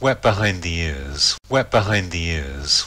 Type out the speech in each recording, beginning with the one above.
wet behind the ears, wet behind the ears,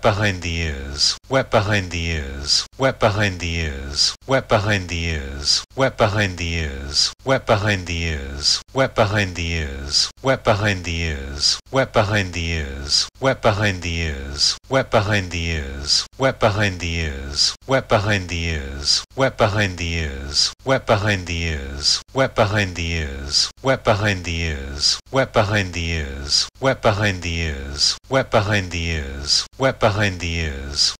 behind the ears, wet behind the ears, wet behind the ears, wet behind the ears, wet behind the ears, wet behind the ears, wet behind the ears, wet behind the ears, wet behind the ears, wet behind the ears, wet behind the ears, wet behind the ears, wet behind the ears, wet behind the ears, wet behind the ears, wet behind the ears, wet behind the ears, wet behind the ears, wet behind the ears, wet behind the ears, wet behind the ears,